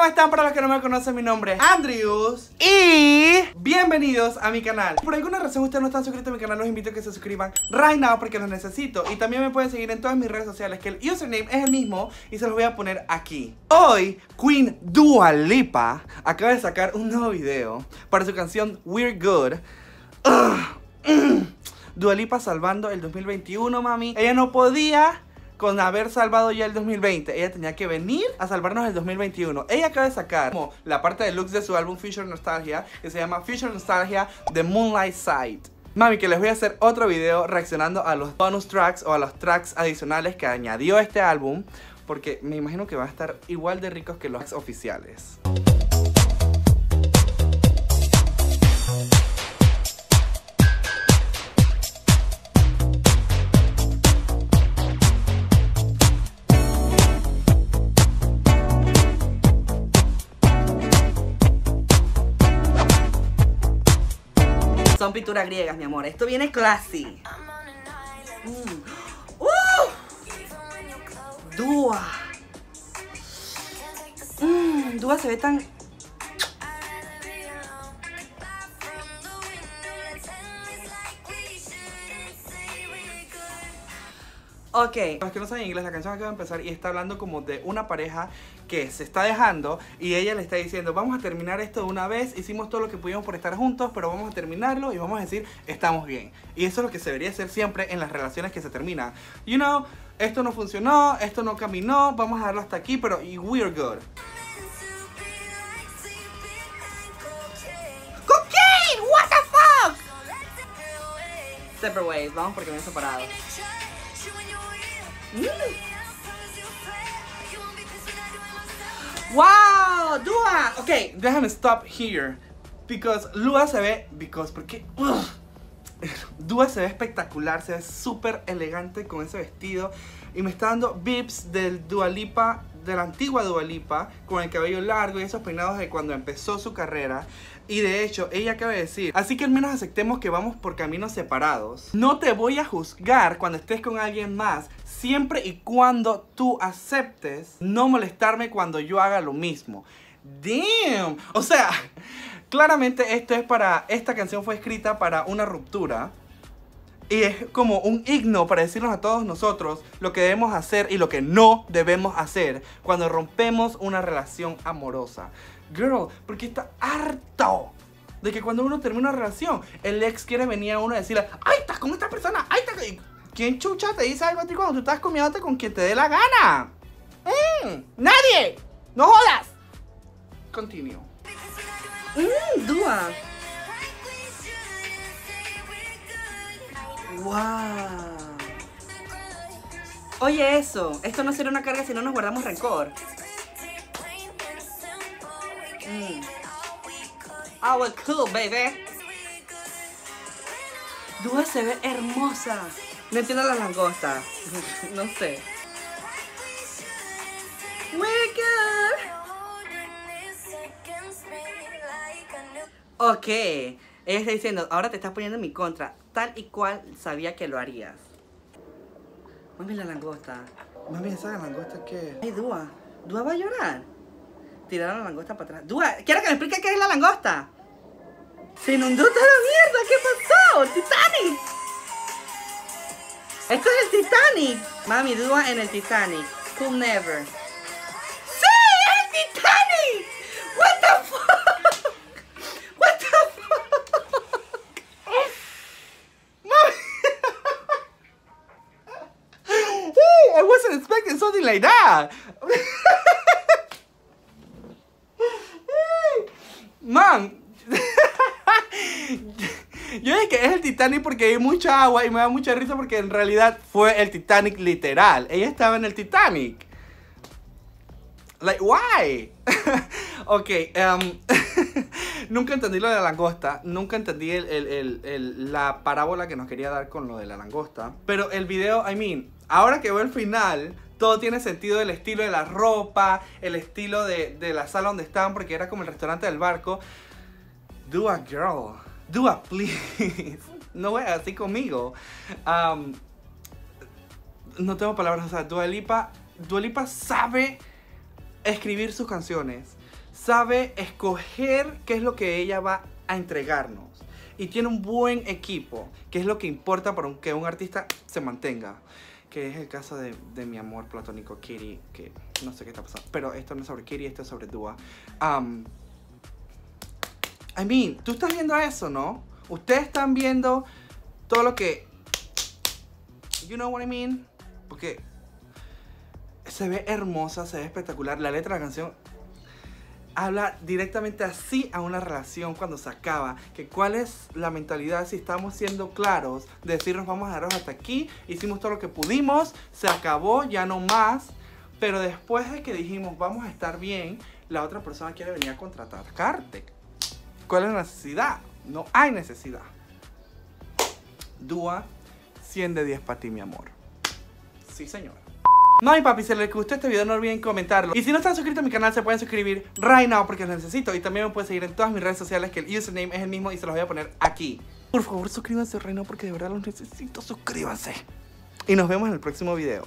¿cómo están? Para los que no me conocen, mi nombre es Andrews Y bienvenidos a mi canal. Por alguna razón ustedes no están suscritos a mi canal Los invito a que se suscriban right now porque los necesito. Y también me pueden seguir en todas mis redes sociales Que el username es el mismo y se los voy a poner aquí. Hoy, Queen Dua Lipa acaba de sacar un nuevo video Para su canción We're Good. Dua Lipa salvando el 2021, mami. Ella no podía con haber salvado ya el 2020. Ella tenía que venir a salvarnos el 2021. Ella acaba de sacar como la parte de looks de su álbum Future Nostalgia, que se llama Future Nostalgia The Moonlight Side. Mami, que les voy a hacer otro video reaccionando a los bonus tracks o a los tracks adicionales que añadió este álbum, porque me imagino que van a estar igual de ricos que los oficiales. Son pinturas griegas, mi amor. Esto viene classy. Mm. ¡Uh! Dúa. Mm, Dúa se ve tan Ok, los que no saben inglés, la canción acaba de empezar y está hablando como de una pareja que se está dejando y ella le está diciendo, vamos a terminar esto de una vez, hicimos todo lo que pudimos por estar juntos, pero vamos a terminarlo y vamos a decir, estamos bien. Y eso es lo que se debería hacer siempre en las relaciones que se terminan. You know, esto no funcionó, esto no caminó, vamos a dejarlo hasta aquí, pero we're good. ¡Cocaine! ¡What the fuck! Separate ways, vamos porque me he separado. Mm. Wow, Dua. Ok, déjame stop here. Because Lua se ve. Because, porque. Dua se ve espectacular, se ve súper elegante con ese vestido. Y me está dando vips del Dualipa, de la antigua Dualipa, con el cabello largo y esos peinados de cuando empezó su carrera. Y de hecho, ella acaba de decir, así que al menos aceptemos que vamos por caminos separados. No te voy a juzgar cuando estés con alguien más, siempre y cuando tú aceptes no molestarme cuando yo haga lo mismo. Damn. O sea, claramente esto es para, esta canción fue escrita para una ruptura. Y es como un himno para decirnos a todos nosotros lo que debemos hacer y lo que no debemos hacer cuando rompemos una relación amorosa. Girl, porque está harto de que cuando uno termina una relación, el ex quiere venir a uno y decirle, ¡ay, estás con esta persona! ¡ay, estás ¿Quién chucha te dice algo a ti cuando tú estás comiéndote con quien te dé la gana? Mm, ¡Nadie! ¡No jodas! Continue. Mmm, Dua. Wow. Oye, eso. Esto no será una carga si no nos guardamos rencor. Mm. Well, cool, baby. Dua se ve hermosa. No entiendo la langosta. no sé. Ok. Ella está diciendo, ahora te estás poniendo en mi contra. Tal y cual sabía que lo harías. Mami, la langosta. Mami, esa langosta que... Ay, Dua. Dua va a llorar. Tirar la langosta para atrás. Dua, quiero que me explique qué es la langosta. Se inundó toda la mierda. ¿Qué pasó? Titanic. Esto es el Titanic. Mami, Dua en el Titanic. Cool never. Like that. Mom. Yo dije que es el Titanic porque hay mucha agua y me da mucha risa porque en realidad fue el Titanic literal. Ella estaba en el Titanic. Like, why? ok, um, nunca entendí lo de la langosta. Nunca entendí la parábola que nos quería dar con lo de la langosta. Pero el video, I mean, ahora que veo el final, todo tiene sentido el estilo de la ropa, el estilo de, de la sala donde estaban, porque era como el restaurante del barco. Do a girl. Dua, please. No voy así conmigo. Um, no tengo palabras. O sea, Dua Lipa, Dua Lipa sabe escribir sus canciones. Sabe escoger qué es lo que ella va a entregarnos. Y tiene un buen equipo, que es lo que importa para que un artista se mantenga. Que es el caso de, de mi amor platónico, Kitty, que no sé qué está pasando. Pero esto no es sobre Kitty, esto es sobre Dua. Um, I mean, tú estás viendo eso, ¿no? Ustedes están viendo todo lo que. You know what I mean? Porque se ve hermosa, se ve espectacular. La letra de la canción habla directamente así a una relación cuando se acaba. Que cuál es la mentalidad si estamos siendo claros, de decirnos vamos a daros hasta aquí, hicimos todo lo que pudimos, se acabó, ya no más. Pero después de que dijimos vamos a estar bien, la otra persona quiere venir a contraatacarte. ¿Cuál es la necesidad? No hay necesidad. Dúa 100 de 10 para ti, mi amor. Sí, señor. Mami papi, si les gustó este video no olviden comentarlo. Y si no están suscritos a mi canal se pueden suscribir right now porque los necesito. Y también me pueden seguir en todas mis redes sociales que el username es el mismo y se los voy a poner aquí. Por favor suscríbanse right now porque de verdad los necesito, suscríbanse. Y nos vemos en el próximo video